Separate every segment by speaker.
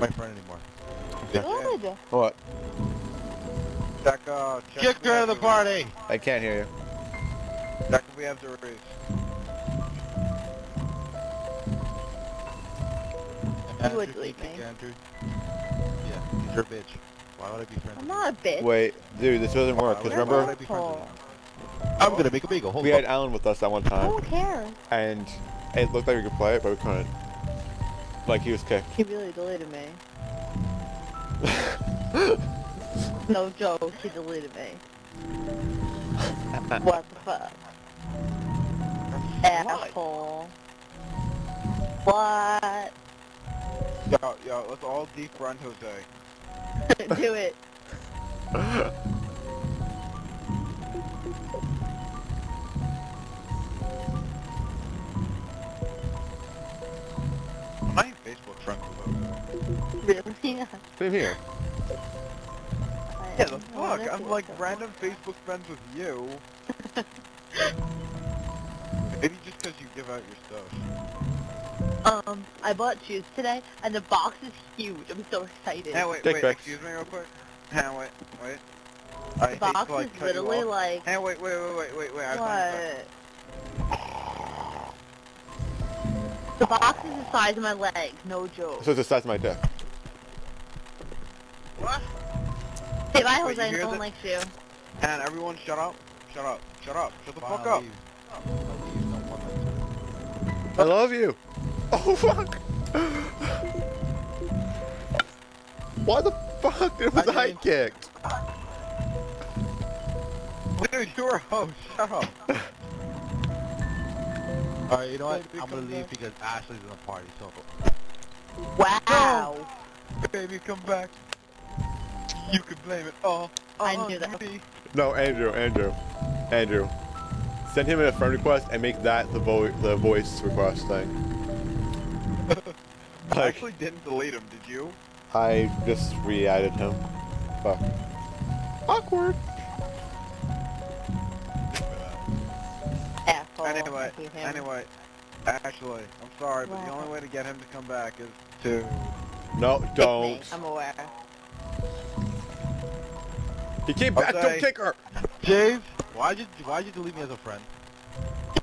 Speaker 1: my friend anymore.
Speaker 2: Good.
Speaker 3: What?
Speaker 4: Check, uh, check
Speaker 1: Kick her out of the
Speaker 4: the-
Speaker 1: party!
Speaker 3: I can't hear you.
Speaker 4: Check if we have the race.
Speaker 1: Andrew,
Speaker 2: would
Speaker 1: kick
Speaker 2: delete me.
Speaker 1: Andrew. Yeah, you're a bitch. Why would I be friends
Speaker 2: I'm not a bitch.
Speaker 3: Wait, dude, this doesn't work. Cause remember,
Speaker 1: Why I be friends with
Speaker 2: Asshole.
Speaker 1: you? I'm gonna make a bagel. Hold
Speaker 3: we
Speaker 1: on.
Speaker 3: had Alan with us that one
Speaker 2: I
Speaker 3: time,
Speaker 2: don't care.
Speaker 3: and it looked like we could play it, but we couldn't. Like he was kicked.
Speaker 2: He really deleted me. no joke, he deleted me. what the fuck? Asshole. What?
Speaker 4: Yo, yo, let's all defriend Jose.
Speaker 2: Do it.
Speaker 4: I'm not even Facebook friends with Jose.
Speaker 2: Really?
Speaker 3: Same here.
Speaker 4: Yeah, the fuck? I'm like random Facebook friends with you. Maybe just because you give out your stuff.
Speaker 2: Um, I bought shoes today, and the box is huge. I'm so excited.
Speaker 4: Hey, wait,
Speaker 3: Dick
Speaker 4: wait,
Speaker 3: pics.
Speaker 4: excuse me real quick. Hey, wait, wait. I
Speaker 2: the box
Speaker 4: to, like,
Speaker 2: is literally like
Speaker 4: Hey, wait, wait, wait, wait, wait, wait. I was
Speaker 2: what? The box is the size of my leg. No joke.
Speaker 3: So it's the size of my dick.
Speaker 4: What?
Speaker 2: Say bye, Jose.
Speaker 4: hear
Speaker 2: No one
Speaker 4: that?
Speaker 2: likes you.
Speaker 4: And everyone, shut up. Shut up. Shut up. Shut the fuck up.
Speaker 1: leave. Leave, no one likes
Speaker 3: I love you. Oh fuck. Why the fuck? It was
Speaker 1: I
Speaker 3: a high
Speaker 1: didn't-
Speaker 3: kicked.
Speaker 4: Dude, you're a host. Shut up.
Speaker 1: Alright, you know what?
Speaker 4: Baby,
Speaker 1: I'm gonna leave
Speaker 4: back.
Speaker 1: because Ashley's in the party, so...
Speaker 2: Wow.
Speaker 4: Baby, come back. You can blame it all
Speaker 2: I knew that.
Speaker 4: me.
Speaker 3: No, Andrew, Andrew, Andrew. Send him a friend request and make that the vo the voice request thing.
Speaker 4: I
Speaker 3: Like,
Speaker 4: actually didn't delete him, did you?
Speaker 3: I just re-added him. Fuck. Awkward.
Speaker 2: Asshole.
Speaker 4: Anyway,
Speaker 2: I him.
Speaker 4: anyway. Ashley, I'm sorry, but the only way to get him to come back is to...
Speaker 3: No, don't.
Speaker 2: I'm aware.
Speaker 3: He came back.
Speaker 4: Okay.
Speaker 3: Don't kick her.
Speaker 1: James, why'd you, why'd you delete me as a friend?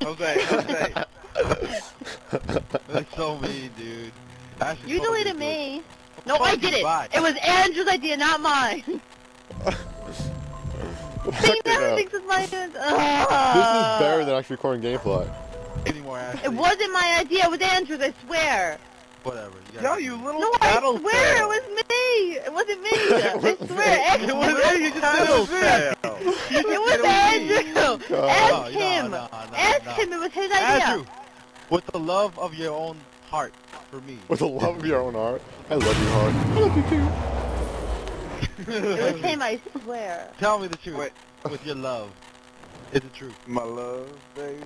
Speaker 4: Jose, Jose.
Speaker 1: That's so mean, dude. Ashley
Speaker 2: You
Speaker 1: told me
Speaker 2: deleted
Speaker 1: to.
Speaker 2: me. No,
Speaker 1: Fuck
Speaker 2: I
Speaker 1: did
Speaker 2: it.
Speaker 1: bye.
Speaker 2: It was Andrew's idea, not mine.
Speaker 3: Fuck
Speaker 2: he
Speaker 3: it
Speaker 2: never
Speaker 3: up.
Speaker 2: thinks it's my idea.
Speaker 3: This is better than actually recording gameplay.
Speaker 1: Anymore, Ashley.
Speaker 2: It wasn't my idea. It was Andrew's. I swear.
Speaker 1: Whatever. You
Speaker 4: Yo, you
Speaker 1: do it.
Speaker 4: little
Speaker 2: No, I
Speaker 4: tattletale.
Speaker 2: swear it was me. It wasn't me.
Speaker 3: It
Speaker 2: I
Speaker 3: was
Speaker 2: swear.
Speaker 3: me.
Speaker 2: It
Speaker 4: It
Speaker 2: was,
Speaker 4: was you tattletale.
Speaker 2: it was Andrew.
Speaker 3: God.
Speaker 2: Oh, Ask
Speaker 1: No, no,
Speaker 2: him.
Speaker 1: no, no,
Speaker 2: Ask
Speaker 1: no.
Speaker 2: him. It was his idea.
Speaker 1: Andrew, with the love of your own heart for me.
Speaker 3: With the love of your own heart. I love you heart. I love you too.
Speaker 2: It was him. I swear.
Speaker 1: Tell me the truth.
Speaker 4: Wait.
Speaker 1: With your love. Is it true?
Speaker 4: My love, baby.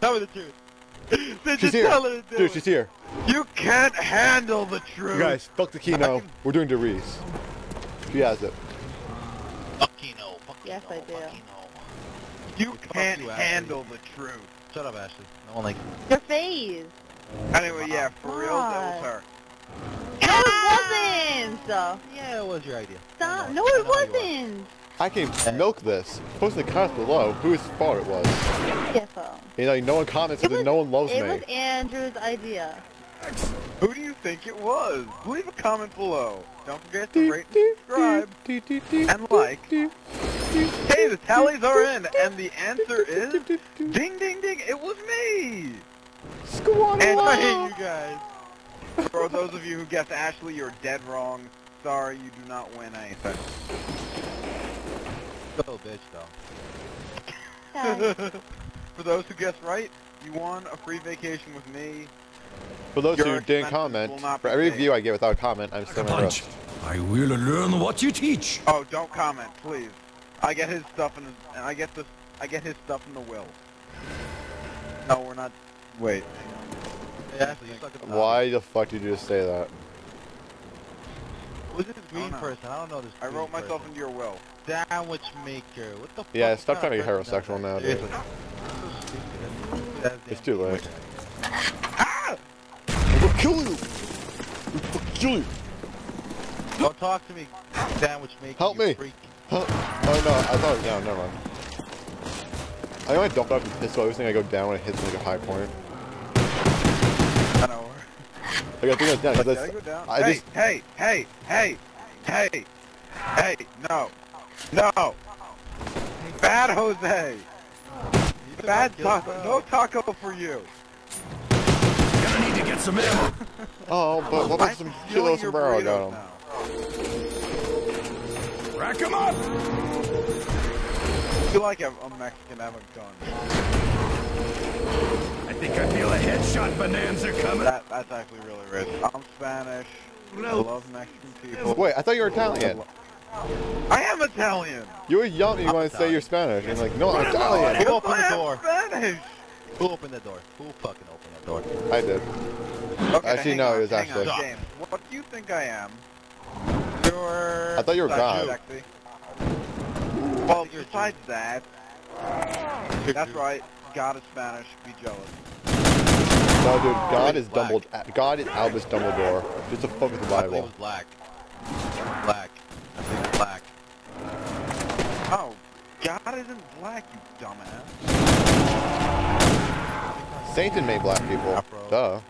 Speaker 1: Tell me the truth. Then
Speaker 3: She's
Speaker 1: just
Speaker 3: here.
Speaker 1: tell her to do
Speaker 3: Dude,
Speaker 1: it.
Speaker 3: she's here.
Speaker 4: You can't handle the truth.
Speaker 3: You guys, fuck the keynote. We're doing Der Riese. She has it.
Speaker 1: Fucking no. Fucking
Speaker 2: Yes,
Speaker 1: no,
Speaker 2: I do.
Speaker 1: Fucking no.
Speaker 4: You
Speaker 1: Fuck
Speaker 4: can't
Speaker 1: you,
Speaker 4: handle the truth.
Speaker 1: Shut up, Ashley. No one likes
Speaker 2: Your face.
Speaker 4: Anyway, yeah, for real, that was her.
Speaker 2: No, it ah! wasn't.
Speaker 1: Yeah, it was your idea.
Speaker 2: Stop. No,
Speaker 1: know. I
Speaker 2: it
Speaker 1: know you are.
Speaker 2: wasn't.
Speaker 3: I can milk this. Post in the comments below whose fault it was.
Speaker 2: Careful.
Speaker 3: You know, no one comments
Speaker 2: It
Speaker 3: because no one loves
Speaker 2: It
Speaker 3: me.
Speaker 2: was Andrew's idea.
Speaker 4: Who do you think it was? Leave a comment below. Don't forget to rate and subscribe and like. Hey, the tallies are in, and the answer is ding ding ding. It was me.
Speaker 3: Squad
Speaker 4: And I hate you guys. For those of you who guessed Ashley, you're dead wrong. Sorry, you do not win anything.
Speaker 1: Go, bitch, though.
Speaker 4: For those who guessed right, you won a free vacation with me.
Speaker 3: For those
Speaker 4: Your
Speaker 3: who didn't comment, for every
Speaker 4: paid.
Speaker 3: view I get without a comment, I'm
Speaker 5: Like a
Speaker 3: still
Speaker 5: punch. I will learn what you teach.
Speaker 4: Oh, don't comment, please. I get his stuff in, his, and I get this. I get his stuff in the will. No, we're not. Wait.
Speaker 1: Hey, Ashley, you suck at the
Speaker 3: Why the fuck did you just say that?
Speaker 1: Who's this green person? I don't know this
Speaker 4: I wrote myself
Speaker 1: person.
Speaker 4: into your will.
Speaker 1: Sandwich maker. What the fuck?
Speaker 3: Yeah,
Speaker 1: is
Speaker 3: stop trying to be heterosexual now, dude.
Speaker 1: Seriously. So stupid. That's
Speaker 3: It's too late.
Speaker 1: person.
Speaker 3: I will kill you! I will fucking Julie,
Speaker 1: Don't talk to me, sandwich maker.
Speaker 3: Help me.
Speaker 1: Freak.
Speaker 3: Huh? Oh no, I thought, no, never mind. I know I dumped off the pistol, I was thinking I go down when it hits like a high point.
Speaker 4: I know.
Speaker 3: Like I think I down,
Speaker 4: Gotta
Speaker 3: because
Speaker 4: go down.
Speaker 3: I
Speaker 4: hey,
Speaker 3: just,
Speaker 4: hey, hey, hey, hey, hey, no, no. Bad Jose. Bad taco. No taco for you.
Speaker 5: Gonna need to get some ammo.
Speaker 3: oh, but what about some
Speaker 4: I'm
Speaker 3: kilo sombrero I got him?
Speaker 4: now.
Speaker 5: Rack 'em up.
Speaker 4: I feel like a, a Mexican have a gun.
Speaker 5: I think I feel a headshot bonanza coming.
Speaker 4: That, that's actually really rich. I'm Spanish. I love Mexican people.
Speaker 3: Wait, I thought you were Italian.
Speaker 4: I am Italian.
Speaker 3: You were young and you want to say you're Spanish. And like, no, I'm Italian.
Speaker 1: Who
Speaker 4: opened
Speaker 1: the door?
Speaker 4: Spanish.
Speaker 1: Who opened the door? Who fucking opened that door?
Speaker 3: I did.
Speaker 4: Okay,
Speaker 3: Actually,
Speaker 4: hang
Speaker 3: no,
Speaker 4: on,
Speaker 3: it was
Speaker 4: hang
Speaker 3: Ashley.
Speaker 4: James, what do you think I am? You're.
Speaker 3: I thought you were
Speaker 4: besides
Speaker 3: God.
Speaker 4: Sexy. Well,
Speaker 1: You're
Speaker 4: besides that, that's right. God is Spanish. Be jealous.
Speaker 3: No, dude, oh, God is
Speaker 1: Black.
Speaker 3: Dumbledore. God is Albus Dumbledore. Just a fuck with the
Speaker 1: I
Speaker 3: Bible.
Speaker 1: was black. Black. I think it's black.
Speaker 4: Oh, God isn't black, you dumbass.
Speaker 3: Satan made black people.
Speaker 1: Afro.
Speaker 3: Duh.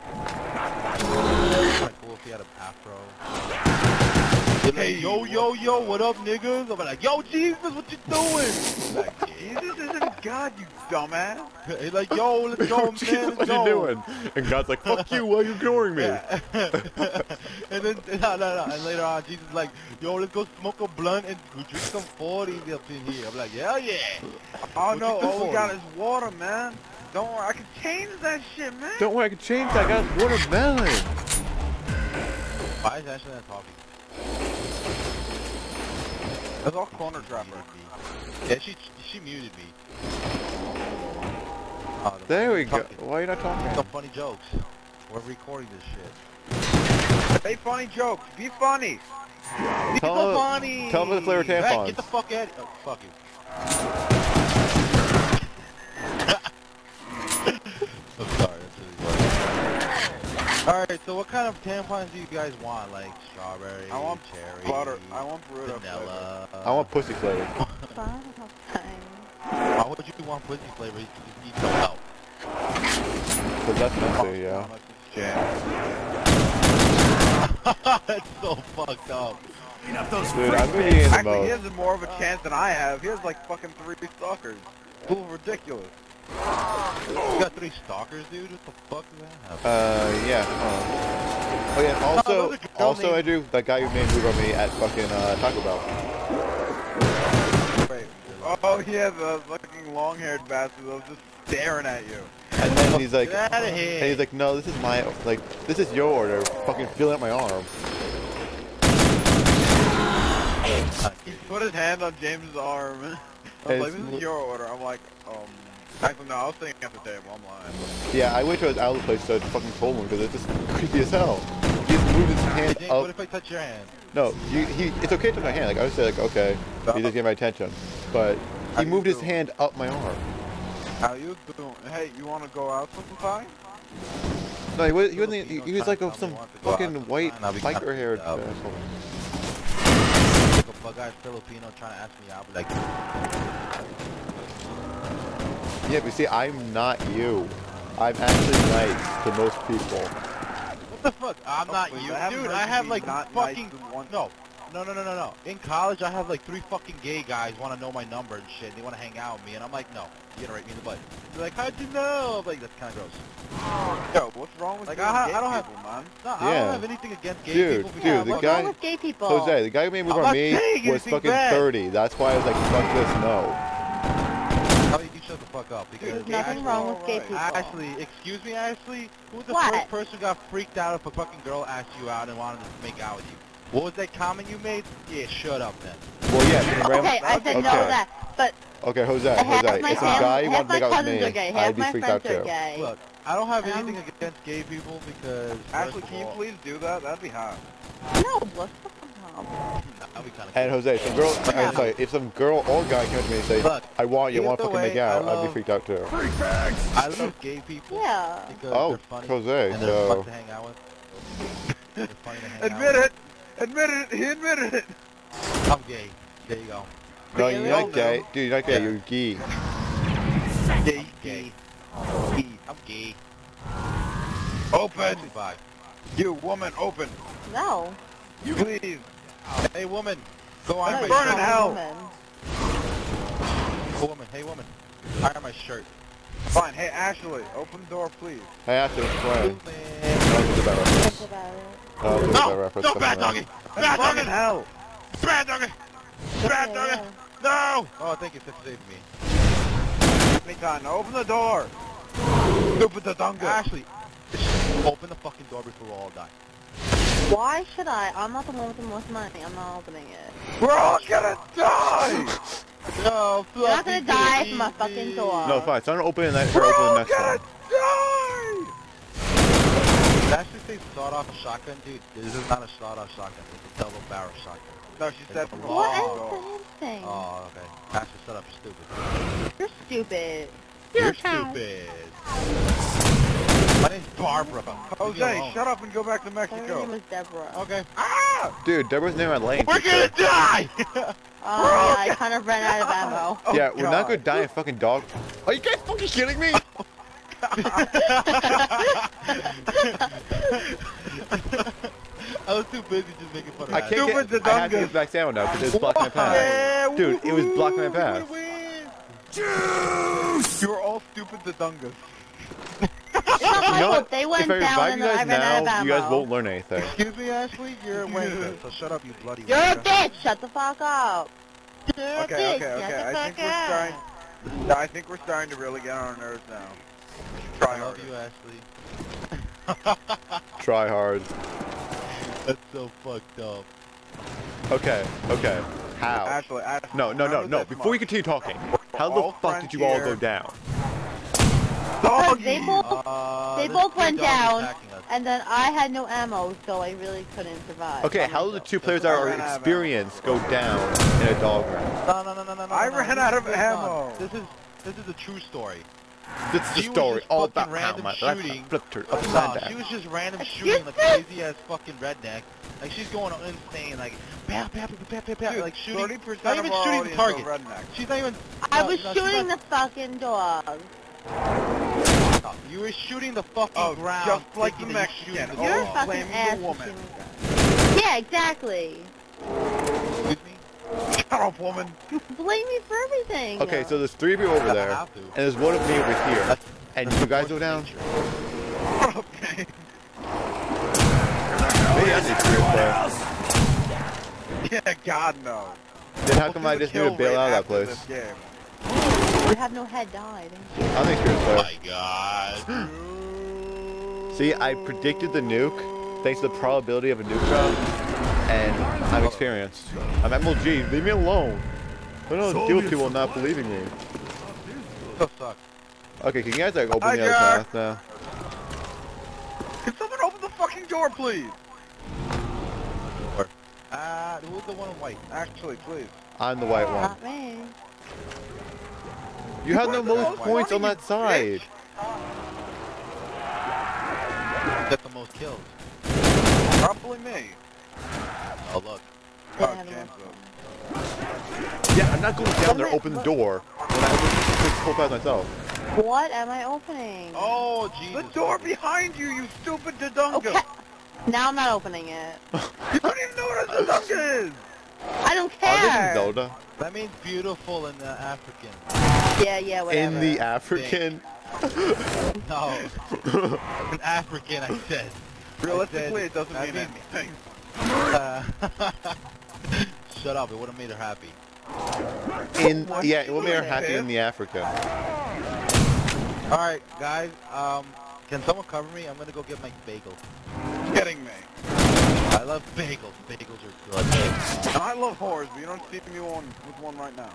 Speaker 1: It'd be cool if he had an afro.
Speaker 4: Hey,
Speaker 1: yo, yo, yo, what up, niggas? I'm like, yo, Jesus, what you doing? like.
Speaker 4: Jesus isn't God, you dumbass.
Speaker 1: He's like, yo, let's go,
Speaker 3: Jesus,
Speaker 1: man,
Speaker 3: what
Speaker 1: let's
Speaker 3: are you doing? And God's like, fuck you, why are you ignoring me?
Speaker 1: And then, no, no, no. And later on, Jesus is like, yo, let's go smoke a blunt and go drink some 40s up in here. I'm like, hell yeah.
Speaker 4: Oh
Speaker 1: What
Speaker 4: no, all oh,
Speaker 1: we
Speaker 4: got is water, man. Don't worry, I can change that shit, man.
Speaker 3: Don't worry, I can change that. I got watermelon.
Speaker 1: Why is Ashley not talking?
Speaker 4: That's all corner dropper.
Speaker 1: Yeah, she she muted me. Oh, the-
Speaker 3: There we go. Why are you not talking?
Speaker 1: Some funny jokes. We're recording this shit.
Speaker 4: Say funny jokes. Be funny.
Speaker 1: Be
Speaker 3: Tell
Speaker 1: so funny.
Speaker 3: tell her the flavor
Speaker 1: Hey,
Speaker 3: tampons.
Speaker 1: get the fuck out. Oh, fuck you. I'm sorry. That's really funny. All right. So, what kind of tampons do you guys want? Like strawberry,
Speaker 4: I want
Speaker 1: cherry,
Speaker 4: butter. I want burrito
Speaker 1: vanilla.
Speaker 3: I want pussy flavor.
Speaker 2: Fine.
Speaker 1: Why would you want pussy flavor? You just need some help.
Speaker 3: Cause that's messy, yeah.
Speaker 4: Jam.
Speaker 1: That's so fucked up.
Speaker 5: Clean up
Speaker 3: Dude, I'm
Speaker 5: bits.
Speaker 3: being the
Speaker 4: Actually, he has more of a chance than I have. He has like fucking three stalkers. Cool, ridiculous.
Speaker 1: You got three stalkers, dude. What the fuck is that?
Speaker 3: Uh, yeah. Oh, oh yeah. Also,
Speaker 1: girl
Speaker 3: also do. That guy who made move on me at fucking uh, Taco Bell.
Speaker 4: Wait. Oh yeah, the fucking long-haired bastard that was just staring at you.
Speaker 3: And then he's like,
Speaker 1: Get outta here.
Speaker 3: and he's like, no, this is my, like, this is your order. Fucking feeling up my arm.
Speaker 4: He put his hand on James's arm. I was
Speaker 3: Hey,
Speaker 4: like, this is your order. I'm like, um, actually no, I was sitting at the table. I'm lying.
Speaker 3: Yeah, I wish I was out of the place so I fucking told him because it's just creepy as hell. He just moved his hand
Speaker 1: James, what if I touch your hand?
Speaker 3: No, you, he, it's okay to touch my hand. Like I would say, like, okay, he just gave my attention. But he moved his
Speaker 4: doing?
Speaker 3: hand up my arm.
Speaker 4: How you doing? Hey, you want to go out sometime?
Speaker 3: No, he was, he wasn't. He, he was like a, some
Speaker 1: me what to go out
Speaker 3: fucking white
Speaker 1: sometime, I'll be kinda
Speaker 3: biker-haired asshole.
Speaker 1: Like a bug-eyed Filipino trying to ask me out, like,
Speaker 3: Yeah, but see, I'm not you. I'm actually nice to most people.
Speaker 1: what the fuck? I'm
Speaker 4: Oh,
Speaker 1: not
Speaker 4: please,
Speaker 1: you,
Speaker 4: I
Speaker 1: dude. I have like
Speaker 4: not nice
Speaker 1: fucking
Speaker 4: one-
Speaker 1: no, no, no, no, no, no. In college, I have like three fucking gay guys want to know my number and shit. They want to hang out with me, and I'm like, no, you're gonna rape me in the butt. They're like, how'd you know? I'm like, that's kind of gross.
Speaker 4: Yo, what's wrong with
Speaker 1: Like,
Speaker 4: you
Speaker 1: I ha-
Speaker 4: gay
Speaker 1: I don't have-
Speaker 4: man?
Speaker 1: No, I don't have anything against gay
Speaker 3: Dude,
Speaker 1: people.
Speaker 3: dude,
Speaker 1: because
Speaker 3: the
Speaker 1: look,
Speaker 2: What's
Speaker 3: guy-
Speaker 2: wrong with gay people?
Speaker 3: Jose, the guy who made me
Speaker 1: I'm
Speaker 3: move on me was fucking
Speaker 1: bad.
Speaker 3: 30. That's why I was like, fuck this, no.
Speaker 1: Fuck up? Because
Speaker 2: There's nothing
Speaker 1: Ashley-
Speaker 2: wrong with gay people.
Speaker 1: Ashley, excuse me, Ashley. Who's the
Speaker 2: What?
Speaker 1: first person who got freaked out if a fucking girl asked you out and wanted to make out with you? What was that comment you made? Yeah, shut up then.
Speaker 3: Well, yeah, you
Speaker 2: Okay, I said no
Speaker 3: Okay.
Speaker 2: to that, but
Speaker 3: Okay, Jose,
Speaker 2: half
Speaker 3: Jose,
Speaker 2: my
Speaker 3: if some
Speaker 2: fam-
Speaker 3: guy
Speaker 2: half
Speaker 3: wanted to make out with
Speaker 2: cousins
Speaker 3: me,
Speaker 2: are gay, half
Speaker 3: I'd be freaked out too.
Speaker 2: gay.
Speaker 1: Look, I don't have
Speaker 2: Um,
Speaker 1: anything against gay people because.
Speaker 4: Ashley, can you please do that? That'd be hot.
Speaker 2: No, what's the problem?
Speaker 1: That'd be kind of
Speaker 3: And Jose, some girl, I'm sorry, if some girl or guy came up to me and say,
Speaker 1: Look,
Speaker 3: I want you, I want to fucking make
Speaker 1: way, I
Speaker 3: out, I'd be freaked out too.
Speaker 5: Freak bags.
Speaker 1: I love gay people
Speaker 2: Yeah.
Speaker 1: because
Speaker 3: Oh,
Speaker 1: they're funny
Speaker 3: Jose,
Speaker 1: and they're
Speaker 3: so-
Speaker 1: fun to hang out with. It's funny to hang
Speaker 4: Admit
Speaker 1: out
Speaker 4: it! Admit it! He admitted it!
Speaker 1: with. I'm gay. There you go.
Speaker 3: No, you're not gay. Dude, you're not gay.
Speaker 1: Yeah.
Speaker 3: You're gay.
Speaker 1: Gay. I'm gay. I'm gay.
Speaker 4: Open! You woman, open!
Speaker 2: No.
Speaker 4: You Please!
Speaker 1: Hey woman, go on
Speaker 2: No,
Speaker 1: my
Speaker 2: you're
Speaker 4: burn in
Speaker 2: not a
Speaker 1: shirt.
Speaker 4: hell.
Speaker 2: woman.
Speaker 1: Hey woman, hey woman, iron my shirt.
Speaker 4: Fine, hey Ashley, open the door please.
Speaker 3: I have to explain.
Speaker 1: Woman.
Speaker 3: That was a bad reference.
Speaker 2: Think about it.
Speaker 3: That was a bad
Speaker 1: No,
Speaker 3: reference.
Speaker 1: no, bad doggy,
Speaker 4: That's
Speaker 1: bad doggy,
Speaker 4: hell!
Speaker 1: bad doggy, bad doggy. No. Oh, thank you for saving me.
Speaker 4: Anytime, open the door! Stupid Tatanka!
Speaker 1: Ashley, open the fucking door before we all die.
Speaker 2: Why should I? I'm not the one with the most money. I'm not opening it.
Speaker 4: We're all gonna die!
Speaker 1: No,
Speaker 2: You're not gonna die from my fucking door.
Speaker 3: No, fine. So I'm gonna open the next,
Speaker 4: We're
Speaker 3: or open
Speaker 4: all
Speaker 3: the next
Speaker 4: gonna
Speaker 3: one.
Speaker 4: die!
Speaker 1: Did Ashley say sawed-off shotgun, dude? This is not a sawed-off shotgun. It's a double barrel shotgun.
Speaker 4: No, she said from
Speaker 1: Oh.
Speaker 2: What
Speaker 4: oh.
Speaker 2: the thing?
Speaker 1: Oh, okay. Ashley, shut up, you're stupid.
Speaker 2: You're stupid.
Speaker 1: You're stupid. My name's Barbara. Leave
Speaker 4: Jose, shut up and go back to
Speaker 2: Her
Speaker 4: Mexico.
Speaker 2: name was Deborah.
Speaker 1: Okay.
Speaker 4: Ah!
Speaker 3: Dude, Deborah's name on lane.
Speaker 1: We're gonna die!
Speaker 2: Oh, yeah, I kind of ran out of ammo.
Speaker 4: Oh,
Speaker 3: yeah, we're not gonna die in fucking dog. Are you guys fucking kidding me?
Speaker 1: I was too busy just making fun of
Speaker 3: I
Speaker 1: that.
Speaker 3: can't get. I have to get back down now because it's blocking my path.
Speaker 4: Yeah,
Speaker 3: Dude, it was blocking my path.
Speaker 4: we win. You're all stupid Tatangas.
Speaker 2: It's not my
Speaker 3: You know
Speaker 2: fault.
Speaker 3: what?
Speaker 2: They went
Speaker 3: If I
Speaker 2: down
Speaker 3: revive
Speaker 2: and
Speaker 3: you
Speaker 2: I
Speaker 3: guys
Speaker 2: ran out of
Speaker 3: now,
Speaker 2: ammo.
Speaker 3: you guys won't learn anything.
Speaker 1: Excuse me, Ashley? You're a wanker, so shut up, you bloody
Speaker 2: You're a bitch. Shut the fuck up. You're a
Speaker 4: Okay,
Speaker 2: bitch.
Speaker 4: okay,
Speaker 2: Shut
Speaker 4: okay.
Speaker 2: the
Speaker 4: I
Speaker 2: fuck
Speaker 4: think we're
Speaker 2: up.
Speaker 4: starting. I think we're starting to really get on our nerves now. Try
Speaker 1: I love
Speaker 4: harder.
Speaker 1: you, Ashley.
Speaker 3: Try hard.
Speaker 1: That's so fucked up.
Speaker 3: Okay, okay. How?
Speaker 4: Ashley, Ashley.
Speaker 3: No, no, no, no. Before we
Speaker 4: much.
Speaker 3: continue talking, how
Speaker 4: all
Speaker 3: the fuck did you all go down?
Speaker 2: Because they both,
Speaker 1: Uh,
Speaker 2: they both went down, and then I had no ammo, so I really couldn't survive.
Speaker 3: Okay, how did the two players that are
Speaker 4: ran out of
Speaker 3: experienced go down in a dog round?
Speaker 1: No, no, no, no, no, no.
Speaker 4: I
Speaker 1: no,
Speaker 4: ran
Speaker 1: no,
Speaker 4: out of ammo.
Speaker 1: This is this is a true story.
Speaker 3: This is the story all
Speaker 1: fucking
Speaker 3: about how
Speaker 1: random
Speaker 3: my life
Speaker 1: shooting.
Speaker 3: flipped her
Speaker 1: No,
Speaker 3: upside
Speaker 1: she was just random shooting like crazy ass fucking redneck. Like she's going insane, like pow pow pow pow pow pow,
Speaker 4: Dude,
Speaker 1: like shooting.
Speaker 4: 30%
Speaker 1: not
Speaker 4: of
Speaker 1: even shooting the target.
Speaker 4: are.
Speaker 1: She's not even.
Speaker 2: I
Speaker 1: no,
Speaker 2: was
Speaker 1: no,
Speaker 2: shooting
Speaker 1: not-
Speaker 2: the fucking dog.
Speaker 1: No, You were shooting the fucking
Speaker 4: Oh,
Speaker 1: ground.
Speaker 4: just like the
Speaker 1: that you're
Speaker 4: Mexican. Oh,
Speaker 2: You're a fucking ass.
Speaker 4: woman.
Speaker 2: shooting the dog. Yeah, exactly.
Speaker 1: Excuse me.
Speaker 4: Shut up, woman.
Speaker 2: Blame me for everything.
Speaker 3: Okay, so there's three of you over there, and there's one of me over here.
Speaker 1: That's-
Speaker 3: And
Speaker 1: that's
Speaker 3: you guys go down?
Speaker 4: okay.
Speaker 3: Maybe I need three player.
Speaker 4: Yeah, God no.
Speaker 3: Then how come I just need to bail
Speaker 4: rate
Speaker 3: out of that
Speaker 4: after
Speaker 3: place?
Speaker 4: This game.
Speaker 2: You have no head died.
Speaker 3: I think serious
Speaker 1: Oh
Speaker 3: player.
Speaker 1: my god.
Speaker 3: See, I predicted the nuke thanks to the probability of a nuke drop, and I'm experienced. I'm MLG, leave me alone. I don't know how to deal with people not believing me.
Speaker 1: So sucks.
Speaker 3: Okay, can you guys like open
Speaker 4: Hi,
Speaker 3: the other
Speaker 4: Jack.
Speaker 3: path now?
Speaker 4: Can someone open the fucking door, please?
Speaker 1: Ah, who's the one in white?
Speaker 4: Actually, please.
Speaker 3: I'm the white one.
Speaker 2: Not me.
Speaker 3: You have
Speaker 4: the
Speaker 3: most
Speaker 4: most
Speaker 3: points on that
Speaker 4: you
Speaker 3: side.
Speaker 1: Got the most kills.
Speaker 4: Probably me.
Speaker 1: Oh look.
Speaker 4: Oh,
Speaker 2: have the
Speaker 4: chance
Speaker 2: most-
Speaker 4: of-
Speaker 3: Yeah, I'm not going down there, open the door. When I was six full pass myself.
Speaker 2: What am I opening?
Speaker 1: Oh Jesus.
Speaker 4: The door behind you, you stupid Dodunga!
Speaker 2: Okay. Now I'm not opening it.
Speaker 4: You don't even know what a Dodunga is!
Speaker 2: I don't
Speaker 3: Are they in
Speaker 2: care.
Speaker 3: Zelda?
Speaker 1: That means beautiful in the African.
Speaker 2: Yeah, yeah, whatever.
Speaker 3: In the African?
Speaker 1: No. in African, I said.
Speaker 4: Realistically,
Speaker 1: I
Speaker 4: it doesn't
Speaker 1: said-
Speaker 4: mean anything.
Speaker 1: Uh, shut up. It would have made her happy.
Speaker 3: In yeah, it will make her happy in the African.
Speaker 1: All right, guys. Um, can someone cover me? I'm gonna go get my bagel.
Speaker 4: Kidding me.
Speaker 1: I love bagels. Bagels are good.
Speaker 4: And I love whores, but you don't see me on with one right now.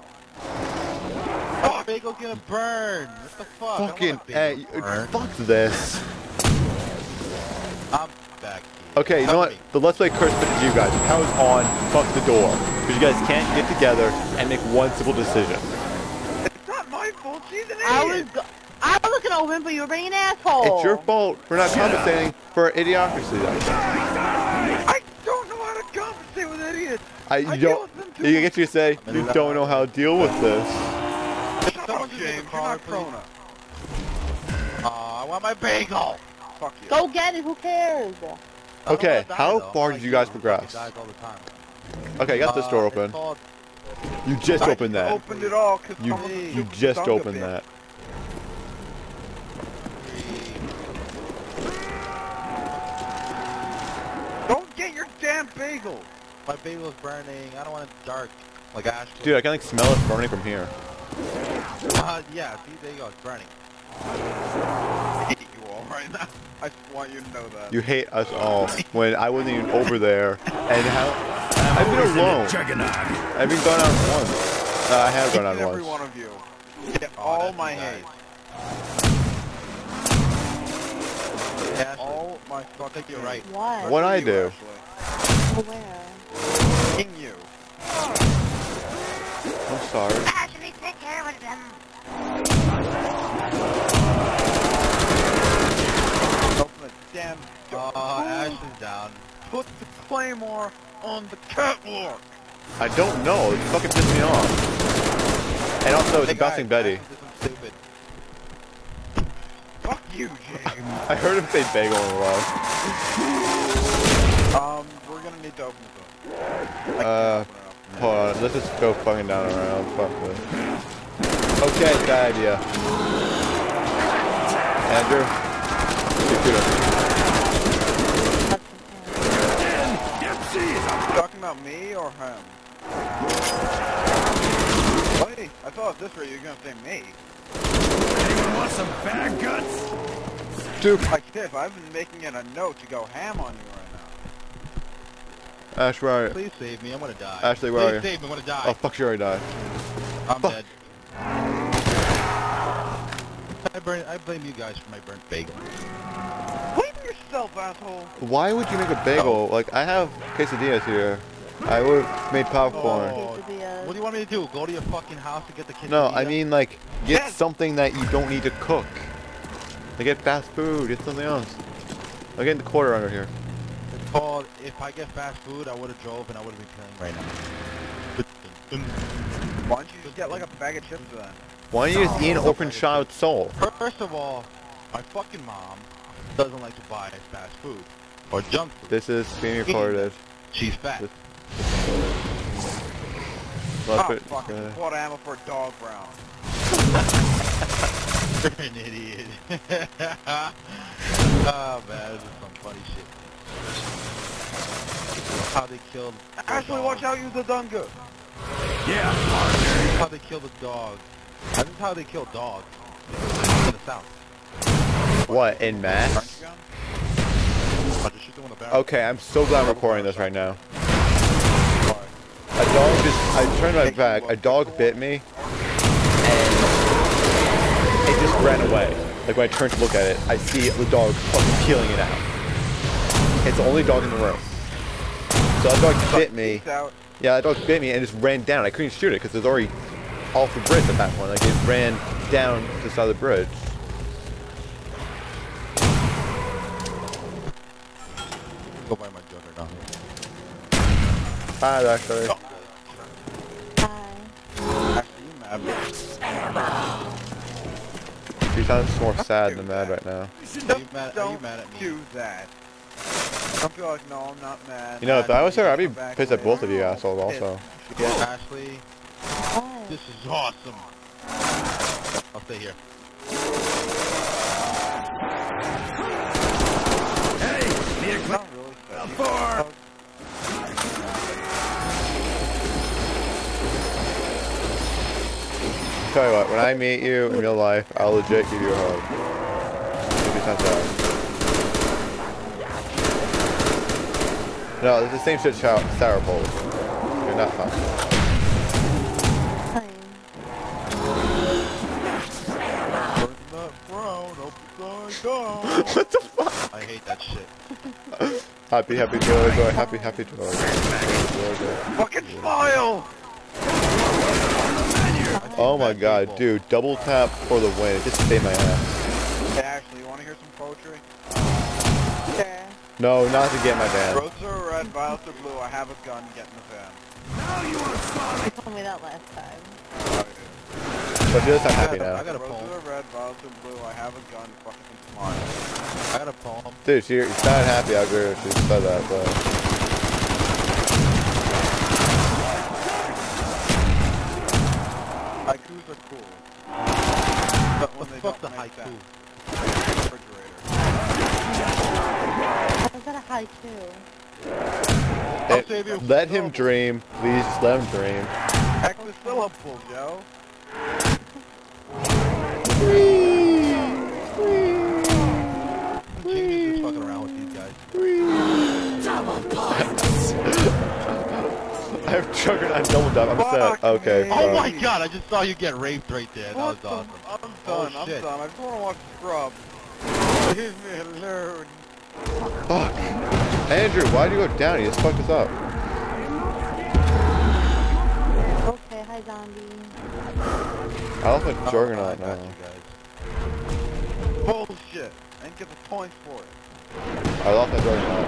Speaker 1: Oh, bagel's gonna burn. What the fuck?
Speaker 3: Fucking
Speaker 1: want a bagel
Speaker 3: hey,
Speaker 1: burn.
Speaker 3: fuck this.
Speaker 1: I'm back. Here.
Speaker 3: Okay, you know what?
Speaker 1: me.
Speaker 3: The Let's Play curse fit to you guys. Power's on, fuck the door. Because you guys can't get together and make one simple decision.
Speaker 4: It's not my fault, she's an
Speaker 2: I was
Speaker 4: idiot!
Speaker 2: go- I was gonna open, but you were being an asshole.
Speaker 3: It's your fault for not compensating for our idiocracy. Then. I
Speaker 4: I
Speaker 3: you
Speaker 4: deal
Speaker 3: don't.
Speaker 4: with them
Speaker 3: You get you to say you don't know how to deal with this.
Speaker 4: Shut
Speaker 1: Someone
Speaker 4: up,
Speaker 1: just make a
Speaker 4: James. You're not
Speaker 1: please.
Speaker 4: Krona.
Speaker 1: Aw, I want my bagel.
Speaker 4: Fuck you.
Speaker 2: Go get it, who cares?
Speaker 3: Okay,
Speaker 1: die,
Speaker 3: how
Speaker 1: though.
Speaker 3: far
Speaker 1: Like
Speaker 3: did you guys
Speaker 1: who
Speaker 3: progress?
Speaker 1: fucking dies all the time.
Speaker 3: Okay, got this door
Speaker 1: Uh,
Speaker 3: open.
Speaker 1: Called
Speaker 3: You just
Speaker 4: I
Speaker 3: opened that.
Speaker 4: opened it all
Speaker 3: You you just opened that.
Speaker 4: Don't get your damn bagel.
Speaker 1: My bagel's burning. I don't want it dark. Like ash.
Speaker 3: Dude, I can like smell it burning from here.
Speaker 1: Uh, yeah. See, there you go. It's burning.
Speaker 4: I hate you all right now. I just want you to know that.
Speaker 3: You hate us all when I wasn't even over there. And how I've been alone.
Speaker 5: Juggernaut.
Speaker 3: I've been gone out once. Uh, I have
Speaker 4: Each
Speaker 3: gone
Speaker 4: and
Speaker 3: out
Speaker 4: every one of you. Get
Speaker 1: Oh,
Speaker 4: all my
Speaker 1: nice.
Speaker 4: hate.
Speaker 1: Yeah,
Speaker 4: All my fucking
Speaker 1: think you're right.
Speaker 2: What?
Speaker 3: What I do?
Speaker 4: Ashley.
Speaker 2: Where?
Speaker 3: Sorry.
Speaker 2: Actually, take care of them.
Speaker 4: Open the damn door.
Speaker 1: Uh, Ash is down.
Speaker 4: Put the claymore on the catwalk.
Speaker 3: I don't know. It fucking pissed me off. And also, it's
Speaker 1: Hey,
Speaker 3: a bouncing Betty.
Speaker 1: Ash did something stupid.
Speaker 4: Fuck you, James.
Speaker 3: I heard him say bagel in love.
Speaker 4: um, we're gonna need to open the door. I can't
Speaker 3: Uh,
Speaker 4: open it up.
Speaker 3: Hold on, let's just go fucking down around. Fuck this. Okay, bad idea. Andrew, shoot him.
Speaker 5: Dipsy.
Speaker 4: talking about me or him? Wait, I thought at this rate you were gonna say me.
Speaker 5: Anyone want some bad guts?
Speaker 3: Duke.
Speaker 4: Like this, I've been making it a note to go ham on you right now.
Speaker 3: Ash, where are you?
Speaker 1: Please save me. I'm gonna die.
Speaker 3: Ashley, where
Speaker 1: Please
Speaker 3: are you?
Speaker 1: save me. I'm gonna die.
Speaker 3: Oh, fuck, she already died.
Speaker 1: I'm
Speaker 3: fuck.
Speaker 1: dead. I burn. I blame you guys for my burnt bagel.
Speaker 4: Blame yourself, asshole.
Speaker 3: Why would you make a bagel? Like, I have quesadillas here. I would have made popcorn.
Speaker 1: Oh, what do you want me to do? Go to your fucking house and get the quesadilla?
Speaker 3: No, I mean, like, get
Speaker 4: Yes.
Speaker 3: something that you don't need to cook. Like, get fast food, get something else. I'm getting the quarter under here.
Speaker 1: It's called. If I get fast food, I would have drove and I would have been killing right now.
Speaker 4: Why don't you just get like a bag of chips then?
Speaker 3: Why don't you just eat an orphan child soul?
Speaker 1: First of all, my fucking mom doesn't like to buy fast food or junk food.
Speaker 3: This is being recorded.
Speaker 1: She's fat.
Speaker 3: This-
Speaker 4: Oh, fuck,
Speaker 3: Uh,
Speaker 4: bought ammo for a dog brown.
Speaker 1: You're an idiot. oh man, this is some funny shit. How they killed. the
Speaker 4: Ashley,
Speaker 1: dog.
Speaker 4: watch out, use the dunga.
Speaker 5: Yeah,
Speaker 1: This is how they kill the dog. This is how they kill dogs in the south.
Speaker 3: What, in mass?
Speaker 4: French gun?
Speaker 1: I just shoot them in the barrel.
Speaker 3: Okay, I'm so glad I'm recording this right now. A dog just, I turned my back, a dog bit me, and it just ran away. Like when I turned to look at it, I see the dog fucking peeling it out. It's the only dog in the room. So that dog bit me,
Speaker 4: out.
Speaker 3: yeah, that dog bit me and just ran down. I couldn't shoot it because it was already off the bridge at that point. Like it ran down to the side of the bridge.
Speaker 1: Go buy my jugger now.
Speaker 3: Hi, actually.
Speaker 2: Hi.
Speaker 4: Ashley, you mad?
Speaker 3: She sounds more sad than mad right now.
Speaker 1: Are you mad, are
Speaker 4: Don't
Speaker 1: you mad at me?
Speaker 4: do that. Don't feel like, no, I'm not mad.
Speaker 3: You know, if I was her, I'd be pissed at both of you assholes also.
Speaker 1: Ashley,
Speaker 2: Hi.
Speaker 1: this is awesome. I'll stay here.
Speaker 5: Hey, need a clip
Speaker 4: really sad.
Speaker 3: Tell you what, when I meet you in real life, I'll legit give you a hug. Give you No, it's the same shit Sour, sour Pole. You're not fun.
Speaker 2: Hi.
Speaker 1: Turn that frown upside down.
Speaker 3: what the fuck?
Speaker 1: I hate that shit.
Speaker 3: Happy, happy joy, joy, happy, happy joy. Joy, joy.
Speaker 4: Fucking smile!
Speaker 3: Oh my god, dude, double tap for the win. It just saved my ass.
Speaker 4: Hey, Ashley, you want to hear some poetry?
Speaker 2: Sure.
Speaker 3: No, not to get my van.
Speaker 4: Roses are red, violets are blue. I have a gun. Get in the van.
Speaker 5: Now you want Sonic?
Speaker 2: You told me that last time.
Speaker 3: But she does I'm happy
Speaker 1: I got a
Speaker 4: Roses
Speaker 1: poem.
Speaker 4: are red, violets are blue. I have a gun. Fucking smile.
Speaker 1: I got a poem.
Speaker 3: Dude, she, she's not happy. I agree with you. She said that, but.
Speaker 4: Haikus are cool. But when
Speaker 1: What
Speaker 4: they
Speaker 1: the fuck
Speaker 4: don't
Speaker 1: the
Speaker 4: make
Speaker 1: haiku?
Speaker 4: sense. Refrigerator.
Speaker 2: How's that a haiku?
Speaker 1: I'll
Speaker 3: It-
Speaker 1: save you.
Speaker 3: let him dream. Please just let him dream.
Speaker 4: Heck the syllable, Joe.
Speaker 1: Genius is fucking around with these guys.
Speaker 3: I have Juggernaut double dub. I'm
Speaker 4: Fuck
Speaker 3: set. Okay.
Speaker 4: me.
Speaker 1: Oh
Speaker 3: sorry.
Speaker 1: my god, I just saw you get raped right there. That was awesome.
Speaker 4: I'm oh, done.
Speaker 1: Oh,
Speaker 4: I'm
Speaker 1: shit.
Speaker 4: done. I just want to watch Scrub. Leave me alone.
Speaker 3: Fuck. Andrew, why'd you go down? You just fucked us up.
Speaker 2: Okay, hi zombie.
Speaker 3: I lost my
Speaker 1: Oh,
Speaker 3: Juggernaut
Speaker 1: I got
Speaker 3: now.
Speaker 1: guys.
Speaker 4: Bullshit. I didn't get the points for it.
Speaker 3: I lost my Juggernaut.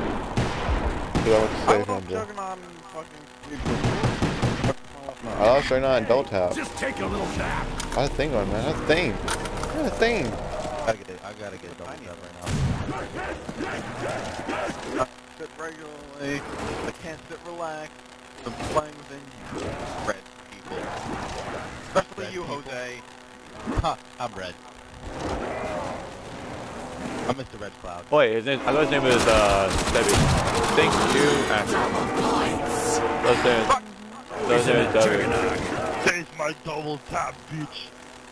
Speaker 3: Because I went to
Speaker 4: I
Speaker 3: save
Speaker 4: love
Speaker 3: him.
Speaker 4: Juggernaut and fucking
Speaker 3: I lost Juggernaut and double tap.
Speaker 5: Just take a little nap.
Speaker 3: How's the thing going, man? How's the thing? How's the thing?
Speaker 1: I gotta get, I gotta get double tap right now.
Speaker 4: Sit regularly. I can't sit relaxed. I'm playing with in red people. Especially
Speaker 1: Red
Speaker 4: you,
Speaker 1: people?
Speaker 4: Jose.
Speaker 1: Ha, I'm red. I'm Mr. Red Cloud.
Speaker 3: Wait, his name, I thought his name was, uh, Debbie. Thank you, Andrew. Let's say Let's say it's Debbie.
Speaker 1: Taste my double tap, bitch.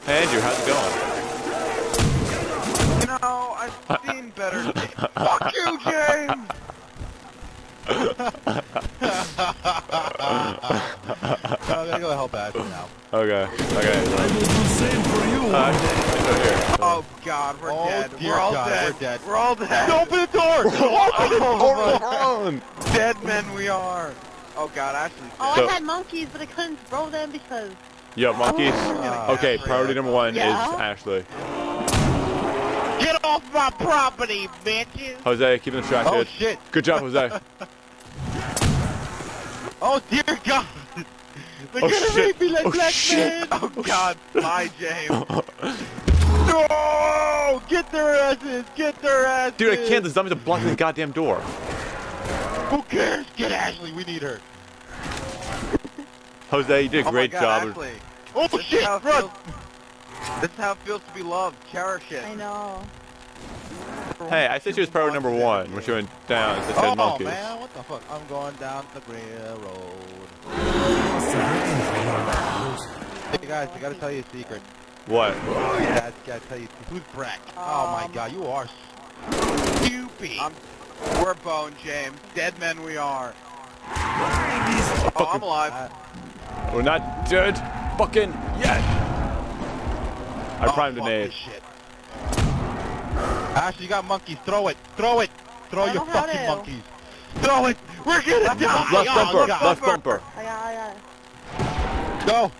Speaker 3: Hey, Andrew, how's it going?
Speaker 4: You know, I've seen better. Fuck you, James!
Speaker 1: I'm gonna go help Ashley now.
Speaker 3: Okay, okay.
Speaker 5: I will do the same for you
Speaker 3: Uh,
Speaker 5: one
Speaker 3: here.
Speaker 4: Oh God, we're
Speaker 1: Oh,
Speaker 4: dead. We're all
Speaker 1: God,
Speaker 4: dead.
Speaker 1: we're dead.
Speaker 4: We're all dead.
Speaker 1: Open the door!
Speaker 3: Hold on!
Speaker 4: Dead men we are. Oh God, Ashley's
Speaker 2: Oh, I had monkeys, but I couldn't throw them because
Speaker 3: Yo, monkeys.
Speaker 1: Oh,
Speaker 3: Okay,
Speaker 1: yeah.
Speaker 3: priority number one
Speaker 2: Yeah?
Speaker 3: is Ashley.
Speaker 1: Get off my property, bitches!
Speaker 3: Jose, keep him
Speaker 1: Oh
Speaker 3: distracted.
Speaker 1: shit!
Speaker 3: Good job, Jose.
Speaker 1: Oh dear God! They're
Speaker 3: Oh,
Speaker 1: gonna
Speaker 3: shit.
Speaker 1: rape me like
Speaker 3: Oh,
Speaker 1: black
Speaker 3: shit.
Speaker 1: men!
Speaker 4: Oh, oh God, bye, James.
Speaker 1: No! Get their asses! Get their asses!
Speaker 3: Dude, I can't. The zombies are blocking the goddamn door.
Speaker 1: Who cares? Get Ashley. We need her.
Speaker 3: Jose, you did a
Speaker 4: Oh
Speaker 3: great
Speaker 4: God,
Speaker 3: job.
Speaker 4: Ashley.
Speaker 1: Oh
Speaker 4: This
Speaker 1: shit! Run!
Speaker 4: feels. This is how it feels to be loved. Cherish it.
Speaker 2: I know.
Speaker 3: Hey, I said she was priority number one when she went down to
Speaker 1: Oh
Speaker 3: said monkeys.
Speaker 1: man, what the fuck? I'm going down the railroad. Hey guys, I gotta tell you a secret.
Speaker 3: What?
Speaker 1: Guys, gotta tell you. Who's Breck? Oh my
Speaker 2: Um,
Speaker 1: god, you are stupid.
Speaker 4: I'm, we're bone, James. Dead men we are. Oh, I'm alive.
Speaker 1: Uh,
Speaker 3: We're not dead fucking yet. I
Speaker 1: oh,
Speaker 3: primed a nade.
Speaker 1: this shit. Ashley, you got monkeys. Throw it. Throw it. Throw
Speaker 2: I
Speaker 1: your fucking
Speaker 2: to.
Speaker 1: monkeys. Throw it. We're gonna die.
Speaker 3: Left bumper,
Speaker 1: God.
Speaker 3: left bumper.
Speaker 2: I got, I got.
Speaker 1: Go.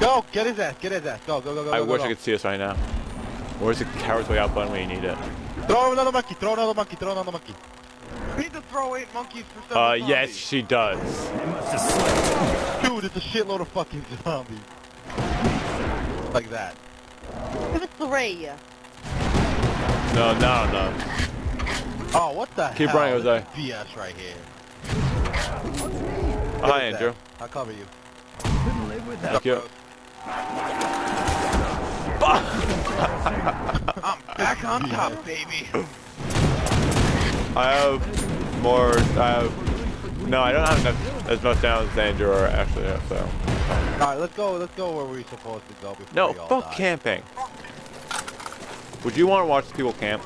Speaker 1: Go. Get his ass. Get his ass. Go, go, go, go.
Speaker 3: I
Speaker 1: go,
Speaker 3: wish
Speaker 1: go.
Speaker 3: I could see us right now. Where's the coward's way out button when you need it?
Speaker 1: Throw another monkey. Throw another monkey. Throw another monkey.
Speaker 4: We need to throw eight monkeys for seven
Speaker 3: Uh, yes, she does.
Speaker 5: They must have slept.
Speaker 1: Dude, it's a shitload of fucking zombies. Like that.
Speaker 2: Give it three.
Speaker 3: No, no, no.
Speaker 1: Oh, what the
Speaker 3: Keep
Speaker 1: hell?
Speaker 3: running, Jose.
Speaker 1: BS right here.
Speaker 3: Hi, Andrew.
Speaker 1: that? I'll cover you.
Speaker 5: Couldn't live with that.
Speaker 3: Thank you.
Speaker 4: I'm back on top, baby.
Speaker 3: I have more. I have. No, I don't have enough, as much down as Andrew or Ashley. So.
Speaker 1: Alright, let's go. Let's go where we're supposed to go before
Speaker 3: No,
Speaker 1: we all
Speaker 3: fuck
Speaker 1: die.
Speaker 3: camping. Would you want to watch people camp?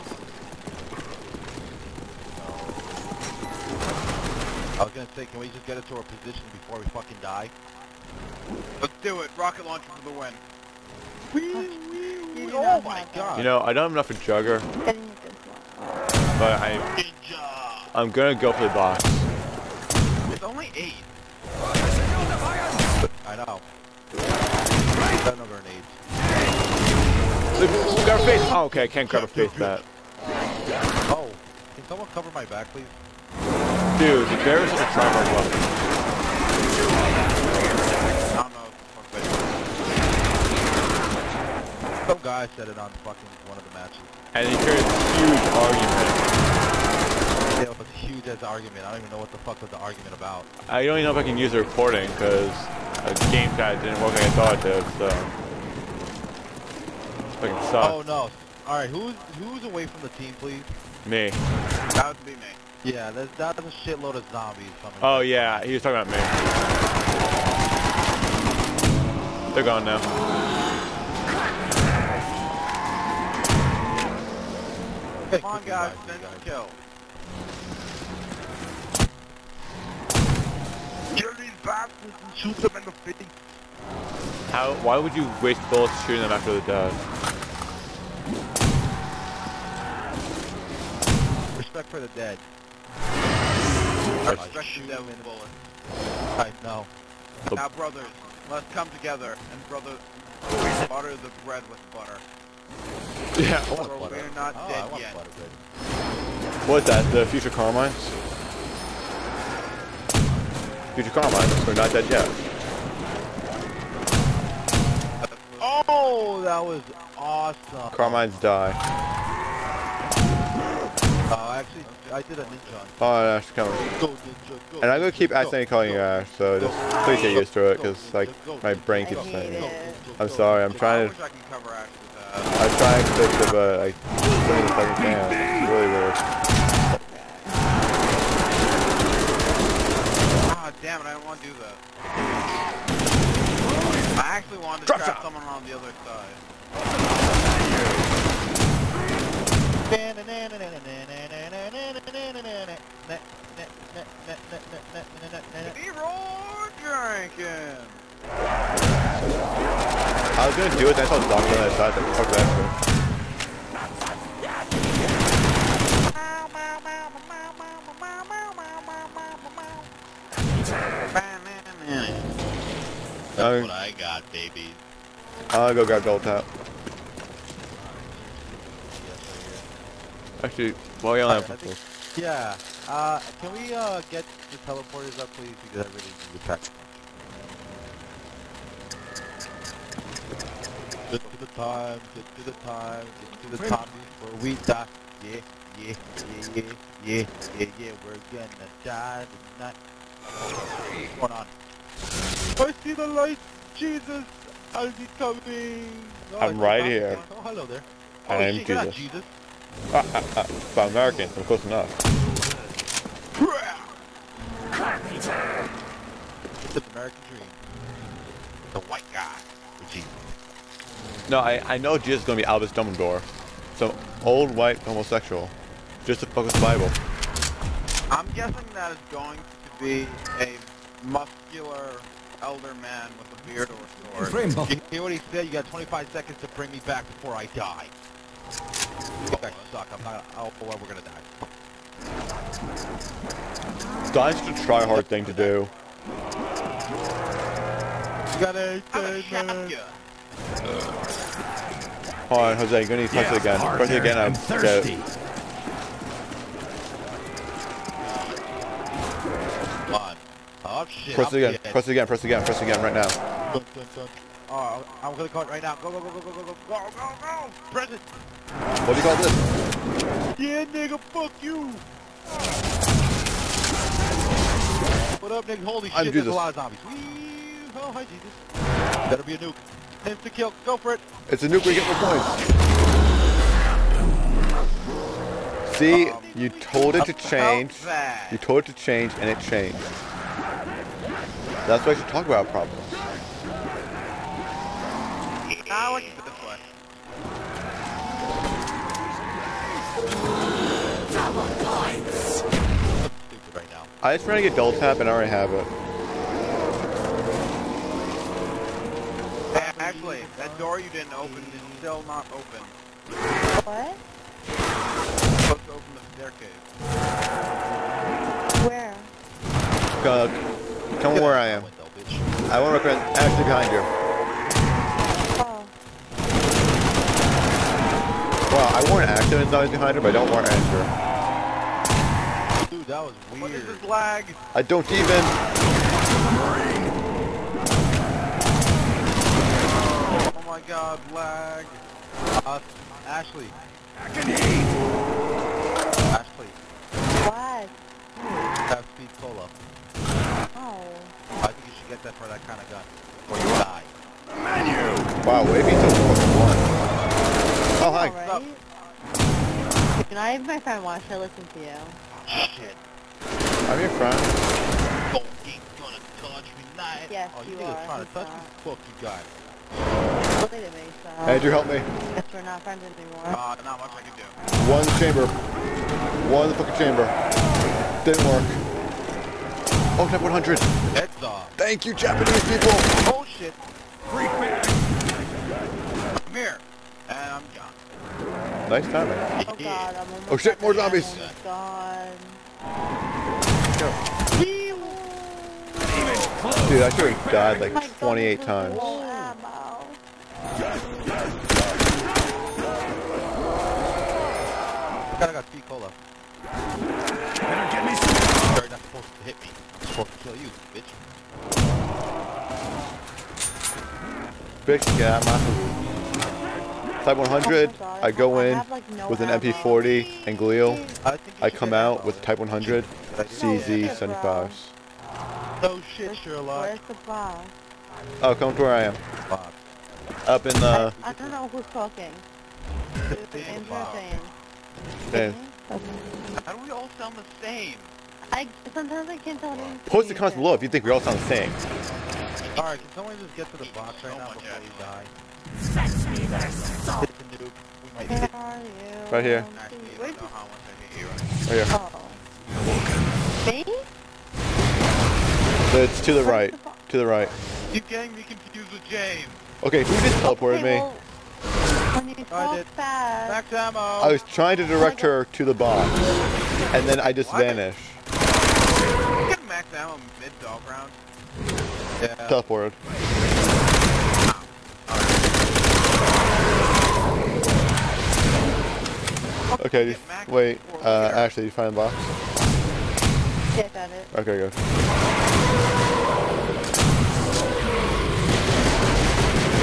Speaker 1: I was gonna say, can we just get it to our position before we fucking die?
Speaker 4: Let's do it. Rocket launcher for the win.
Speaker 2: You do
Speaker 1: Oh my god.
Speaker 3: You know, I don't have enough for Jugger,
Speaker 2: that. Getting a good one.
Speaker 3: but I... I'm gonna go for the box.
Speaker 4: It's only eight.
Speaker 1: I know. Got no grenades.
Speaker 3: Look, Grab a face. Oh, okay, I can't grab a face bat.
Speaker 1: Oh, can someone cover my back, please?
Speaker 3: Dude, the bear is such a tryhard weapon.
Speaker 4: I don't know. what the fuck,
Speaker 1: Some guy said it on fucking one of the matches.
Speaker 3: And he carries a huge argument.
Speaker 1: Yeah, it was a huge as argument. I don't even know what the fuck was the argument about.
Speaker 3: I don't even know if I can use the recording because the game guide didn't work like I thought it did, so. Fucking sucks.
Speaker 1: Oh no. Alright, who's who's away from the team, please?
Speaker 3: Me.
Speaker 4: but- That would be me.
Speaker 1: Yeah, there's that's a shitload of zombies coming.
Speaker 3: Oh yeah, he was talking about me. They're gone now.
Speaker 1: Hey,
Speaker 4: Come on, guys,
Speaker 1: you
Speaker 4: finish
Speaker 1: guys.
Speaker 4: the kill. Kill these bastards and shoot them in the face.
Speaker 3: How? Why would you waste bullets shooting them after they're dead?
Speaker 1: Respect for the dead.
Speaker 4: I
Speaker 1: I
Speaker 4: respect
Speaker 1: shoot
Speaker 4: the
Speaker 1: them
Speaker 4: devil
Speaker 1: in-
Speaker 4: bullet.
Speaker 1: I know.
Speaker 4: Now, brothers, let's come together and brother butter the bread with butter.
Speaker 3: Yeah.
Speaker 1: I want
Speaker 4: Or
Speaker 1: butter.
Speaker 4: we're not
Speaker 1: oh,
Speaker 4: dead
Speaker 1: I want
Speaker 4: yet.
Speaker 1: butter bread.
Speaker 3: What's that? The future Carmines? Future Carmines. We're not dead yet.
Speaker 1: Oh, that was awesome.
Speaker 3: Carmines die.
Speaker 1: Oh, actually, I did a ninja.
Speaker 3: Oh, Ash, come on.
Speaker 1: Go ninja, go.
Speaker 3: And I'm gonna keep
Speaker 1: ninja,
Speaker 3: accidentally
Speaker 1: go,
Speaker 3: calling you Ash, so
Speaker 1: go,
Speaker 3: just please get used to it, because like
Speaker 1: go,
Speaker 3: my brain keeps saying.
Speaker 2: it.
Speaker 3: I'm sorry, I'm trying to.
Speaker 4: I could cover Ash with that.
Speaker 3: I'm trying to fix it, but like, doing the fucking can. It's really weird.
Speaker 4: Ah, damn it, I didn't want to do that. I actually wanted to
Speaker 3: Drop
Speaker 4: trap
Speaker 3: shot.
Speaker 4: someone on the other side. Leeroy Jenkins!
Speaker 3: I was gonna do it, then I saw the doctor and I decided to fuck that.
Speaker 1: That's what I got, baby.
Speaker 3: I'll go grab double tap. Actually, while you're on
Speaker 1: Alright, think- Yeah. Uh, can we uh get the teleporters up, please? Because I really need to pack. Get to the time, get to the time, get to the
Speaker 5: Wait.
Speaker 1: time before we die. Yeah, yeah, yeah, yeah, yeah, yeah, yeah. We're gonna die tonight. What's going on? I see the light, Jesus. I'll be coming. Oh,
Speaker 3: I'm right here.
Speaker 1: Oh, hello there. Oh,
Speaker 3: I'm
Speaker 1: shit,
Speaker 3: Jesus.
Speaker 1: Jesus.
Speaker 3: Ah, ah, ah. But American, I'm close enough.
Speaker 1: It's the American dream. The white guy. Jesus.
Speaker 3: No, I, I know Jesus is gonna be Albus Dumbledore. Some old white homosexual. Just to fuck with the Bible.
Speaker 4: I'm guessing that is going to be a muscular elder man with a beard or sword.
Speaker 5: Rainbow.
Speaker 1: You hear what he said? You got 25 seconds to bring me back before I die. You guys suck. I'm not. Oh, well, we're gonna die.
Speaker 3: Dying's such a try hard thing to do.
Speaker 1: You got a
Speaker 4: I'm gonna shot ya.
Speaker 3: Hold on, Jose, you're gonna need to touch it again. Press it again, I'm
Speaker 5: thirsty.
Speaker 1: Come on. Oh shit.
Speaker 3: Press
Speaker 1: I'm
Speaker 3: it again,
Speaker 1: dead.
Speaker 3: press it again, press it again, press it again right now.
Speaker 1: Dun, dun, dun. Oh, I'm gonna call it right now. Go, go, go, go, go, go, go, go, go, go. Press it.
Speaker 3: What do you call this?
Speaker 1: Yeah, nigga, fuck you. What up, nigga? Holy shit, I'm there's a lot of zombies. Whee! Oh, hi, Jesus. Better be a nuke. Instant kill. Go for it.
Speaker 3: It's a nuke you get more points. See, oh, you told it to change. You told it to change and it changed. That's why I should talk about problems.
Speaker 4: I like it this.
Speaker 1: Stupid right now.
Speaker 3: I just ran to get double tap and I already have it.
Speaker 4: Actually, that door you didn't open is still not open.
Speaker 2: What?
Speaker 4: You're supposed to open the staircase.
Speaker 2: Where?
Speaker 3: Go, come where I am. I want to recommend actually behind you.
Speaker 2: Oh.
Speaker 3: Well, I warrant accident zombies behind her, but I don't warrant enter.
Speaker 1: Dude, that was
Speaker 4: What is this lag?
Speaker 3: I don't even.
Speaker 4: Oh my god, lag.
Speaker 1: Uh, Ashley,
Speaker 5: Back in heat.
Speaker 1: Ashley,
Speaker 2: What?
Speaker 1: have speed cola.
Speaker 2: Oh.
Speaker 1: I think you should get that for that kind of gun. Or you die.
Speaker 5: Menu.
Speaker 3: Wow, Wavy took fucking one. Oh, hi.
Speaker 2: Alright. Can I have my friend watch I listen to you?
Speaker 1: Shit.
Speaker 3: I'm your friend.
Speaker 1: Don't ain't gonna touch me tonight.
Speaker 2: Yes,
Speaker 1: oh, you,
Speaker 2: you
Speaker 1: niggas
Speaker 2: are.
Speaker 1: trying to
Speaker 2: He's
Speaker 1: touch
Speaker 2: not.
Speaker 1: me? Fuck you guys.
Speaker 2: Look at me, so.
Speaker 3: Andrew, help me.
Speaker 2: Guess we're not friends anymore.
Speaker 4: Uh, not much I can do.
Speaker 3: One chamber. One fucking chamber. Didn't work. Oh, type 100.
Speaker 1: Heads off.
Speaker 3: Thank you, Japanese people.
Speaker 1: Oh shit.
Speaker 5: Freak bag.
Speaker 1: Come here. And I'm gone.
Speaker 3: Nice timing.
Speaker 2: Oh god, I'm
Speaker 3: Oh, shit, more zombies.
Speaker 2: My
Speaker 5: Even close.
Speaker 3: Dude, I should have died like
Speaker 2: My
Speaker 3: 28
Speaker 2: was
Speaker 3: times.
Speaker 2: low ammo.
Speaker 1: Gotta got speed cola.
Speaker 5: Better get me some.
Speaker 1: You're not supposed to hit me. I'm supposed to kill you, bitch.
Speaker 3: Bitch, get out of my Type 100,
Speaker 2: Oh
Speaker 3: I go
Speaker 2: I
Speaker 3: in
Speaker 2: have, like, no
Speaker 3: with an. MP40 and Galil.
Speaker 1: I
Speaker 3: I come out with Type 100, CZ
Speaker 2: shit, bro.
Speaker 3: 75s.
Speaker 1: No shit,
Speaker 2: Where's-
Speaker 1: Sherlock.
Speaker 2: Where's the boss?
Speaker 3: Oh, come to where I am.
Speaker 1: Bob.
Speaker 3: Up in the...
Speaker 2: I don't know who's talking.
Speaker 1: Damn,
Speaker 2: Andrew
Speaker 1: Bob.
Speaker 2: Jane.
Speaker 3: Man,
Speaker 4: How do we all sound the same?
Speaker 2: I sometimes I can't tell anything.
Speaker 3: post the comments below if you think we all sound the same.
Speaker 1: Alright, can someone just get to the box right
Speaker 4: So
Speaker 1: now
Speaker 4: much
Speaker 1: before we die?
Speaker 5: Sexy this.
Speaker 1: Hit the nuke. We might
Speaker 2: Where are you?
Speaker 3: Right here.
Speaker 4: Actually, you
Speaker 2: Where'd
Speaker 4: don't
Speaker 2: you?
Speaker 4: how much I hate you.
Speaker 3: Right here.
Speaker 2: Oh. Me?
Speaker 3: So it's to the right.
Speaker 2: Where's the bo-
Speaker 3: To the right.
Speaker 4: Keep getting me confused with James.
Speaker 3: Okay, who just teleported
Speaker 2: Okay,
Speaker 3: me?
Speaker 2: well, when you talk
Speaker 1: did.
Speaker 2: fast.
Speaker 1: Max ammo!
Speaker 3: I was trying to direct her to the box, and then I just
Speaker 4: What?
Speaker 3: vanished.
Speaker 4: Get max ammo mid dog round.
Speaker 1: yeah.
Speaker 3: Teleported. Okay, just wait. Uh, Ashley, you find the box?
Speaker 2: Yeah, got it.
Speaker 3: Okay, good.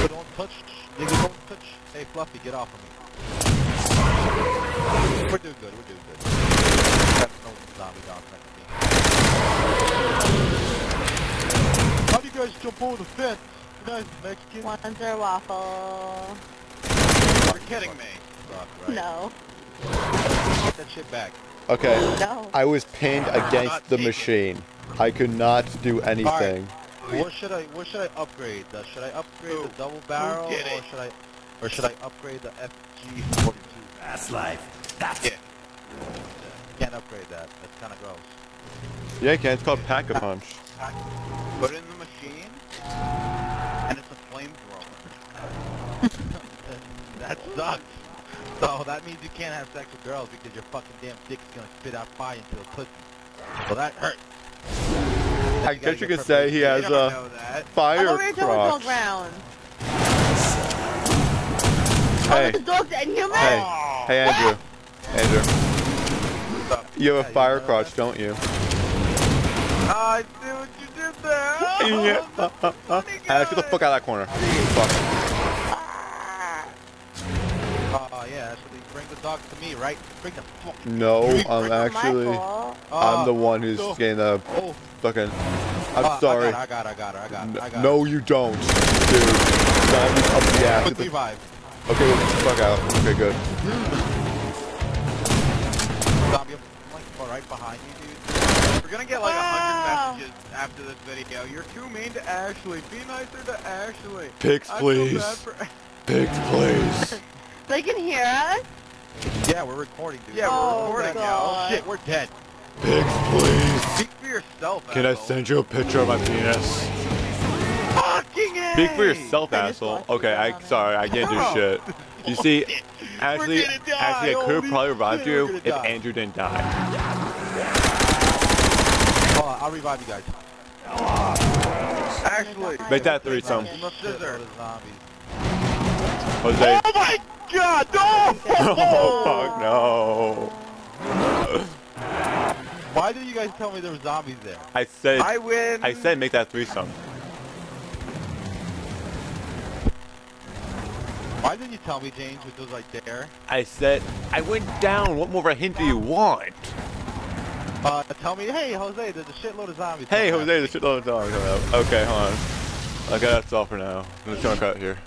Speaker 1: Don't touch. Nigga, don't touch. Hey, Fluffy, get off of me. We're doing good, we're doing good. That's no zombie dog next guys jump over the fence? You guys Mexican?
Speaker 2: One's a waffle.
Speaker 4: You're kidding me.
Speaker 1: Suck, right?
Speaker 2: No.
Speaker 1: Get that shit back.
Speaker 3: Okay,
Speaker 2: No.
Speaker 3: I was pinned against the machine. I could not do anything.
Speaker 1: What should I what should I upgrade? Uh, should I upgrade the double barrel or
Speaker 4: it?
Speaker 1: should I or should I upgrade the FG forty two?
Speaker 5: Fast life. That's
Speaker 4: Yeah.
Speaker 1: Can't upgrade that. That's kinda gross.
Speaker 3: Yeah, you can. It's called Pack a Punch.
Speaker 4: Put it in the machine, and it's a flamethrower.
Speaker 1: that sucks. So that means you can't have sex with girls because your fucking damn dick is gonna spit out fire into a pussy. So that hurts.
Speaker 3: I guess you could say he has a uh,
Speaker 4: know that.
Speaker 2: I
Speaker 3: fire
Speaker 2: thought we were doing dog
Speaker 3: crotch.
Speaker 2: round.
Speaker 3: Hey,
Speaker 2: the dog's inhuman?
Speaker 3: hey, hey, Andrew. Andrew, you have a
Speaker 1: you
Speaker 3: fire crotch, don't you?
Speaker 4: I
Speaker 3: Yeah.
Speaker 4: Oh, that's a funny
Speaker 3: Alex, get the fuck out of that corner. Fuck.
Speaker 2: Ah.
Speaker 1: Oh yeah, actually bring the dog to me, right? Bring the fuck.
Speaker 3: No, I'm
Speaker 2: It's
Speaker 3: actually. I'm the one who's
Speaker 1: no.
Speaker 3: getting the
Speaker 1: Oh,
Speaker 3: fucking.
Speaker 1: oh,
Speaker 3: I'm sorry.
Speaker 1: I got her, I got her, I got her, I got her. I got her.
Speaker 3: No, you don't, dude. Zombies up the ass.
Speaker 1: Quick
Speaker 3: Get the-
Speaker 1: revive.
Speaker 3: Okay, well, get the fuck out. Okay, good.
Speaker 1: Zombie, I'm like right behind you, dude.
Speaker 4: We're gonna get like a
Speaker 2: Wow.
Speaker 4: hundred messages after this video. You're too mean to Ashley. Be nicer to Ashley.
Speaker 3: Pigs, please.
Speaker 4: bad
Speaker 3: Pigs, please.
Speaker 2: They can hear us?
Speaker 1: Yeah, we're recording, dude.
Speaker 4: Yeah, we're
Speaker 2: Oh,
Speaker 4: recording,
Speaker 2: Oh,
Speaker 1: Shit, we're dead.
Speaker 3: Pigs, please.
Speaker 4: Speak for yourself.
Speaker 3: Can I send you a picture of my penis?
Speaker 4: Fucking A!
Speaker 3: Speak for yourself,
Speaker 2: I
Speaker 3: asshole. Okay, I
Speaker 2: down
Speaker 3: sorry, I can't do shit. You see,
Speaker 1: We're
Speaker 3: actually,
Speaker 1: die,
Speaker 3: actually, I could have probably revived you if. Andrew didn't die.
Speaker 1: Hold on, I'll revive you guys.
Speaker 4: Actually,
Speaker 3: Make that threesome.
Speaker 4: You must
Speaker 1: Shit,
Speaker 4: scissor.
Speaker 1: all the zombies.
Speaker 3: Jose.
Speaker 1: Oh my god, no!
Speaker 3: Oh fuck no.
Speaker 1: Why did you guys tell me there were zombies there?
Speaker 3: I said
Speaker 4: I win.
Speaker 3: I said make that threesome.
Speaker 1: Why didn't you tell me, James, with those right there?
Speaker 3: I said I went down. What more of a hint do you want?
Speaker 1: Uh, tell me, hey, Jose, there's a shitload of zombies.
Speaker 3: Hey Jose, the shitload of zombies coming up. Okay, hold on. Okay, that's all for now. I'm gonna cut here.